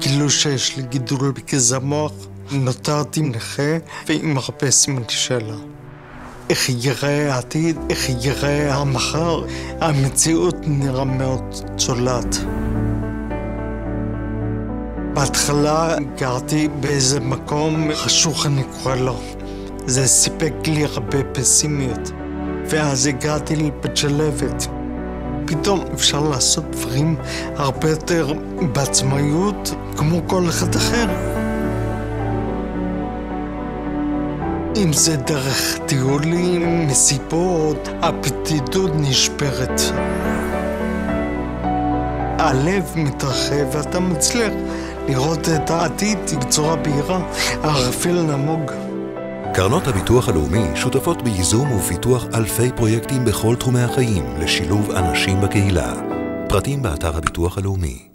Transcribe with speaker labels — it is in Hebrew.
Speaker 1: גילו שיש לי גידול בגזע מוח, נותרתי נכה ועם הרבה סימן שאלה. איך ייראה העתיד, איך ייראה המחר, המציאות נראה מאוד צולעת. בהתחלה גרתי באיזה מקום חשוך אני קורא לו. זה סיפק לי הרבה פסימיות. ואז הגעתי לבית שלבת. פתאום אפשר לעשות דברים הרבה יותר בעצמאיות, כמו כל אחד אחר. אם זה דרך טיולים, מסיבות, הפתידות נשברת. הלב מתרחב ואתה מצליח לראות את העתיד בצורה בהירה, הערפיל נמוג.
Speaker 2: קרנות הביטוח הלאומי שותפות בייזום ופיתוח אלפי פרויקטים בכל תחומי החיים לשילוב אנשים בקהילה. פרטים באתר הביטוח הלאומי